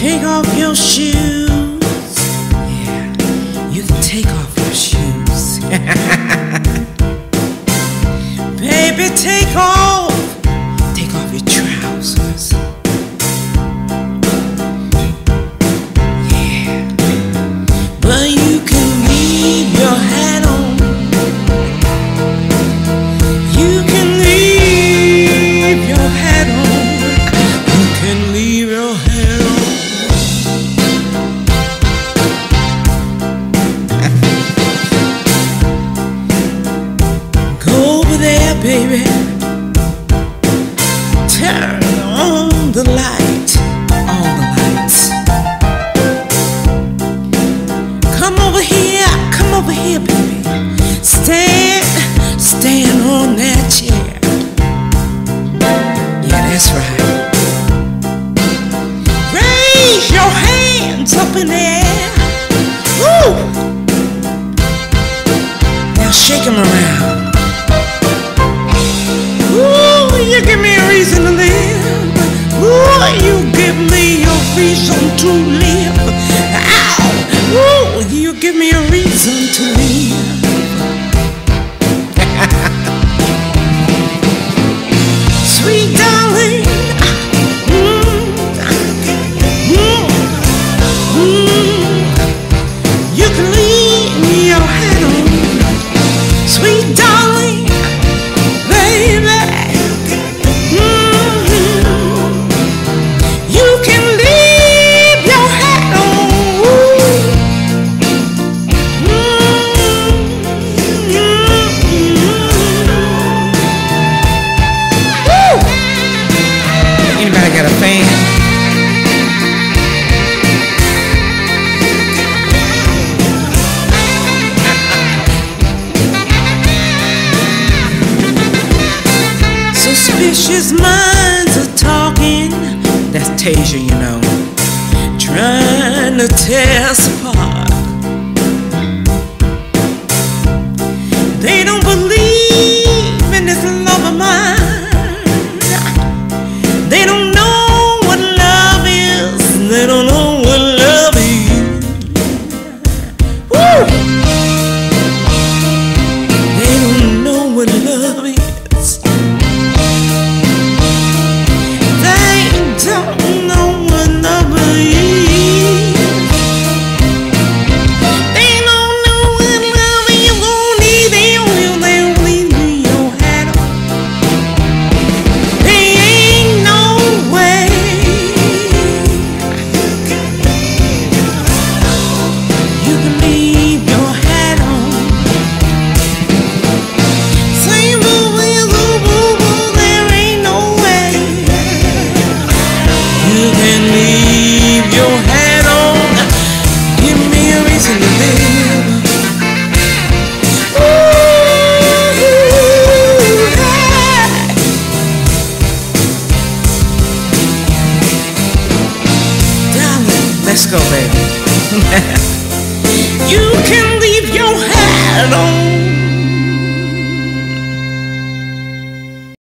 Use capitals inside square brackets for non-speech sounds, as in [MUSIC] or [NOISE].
take off your shoes. Yeah, you can take off your shoes. [LAUGHS] Baby, take off. baby. Turn on the light, all the lights. Come over here, come over here, baby. Stand, stand on that chair. Yeah, that's right. Raise your hands up in the air. Woo! Now shake them around. reason to. Vicious minds are talking. That's Tasia, you know. Trying to tell Let's go, baby. [LAUGHS] you can leave your hat on.